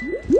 Woo!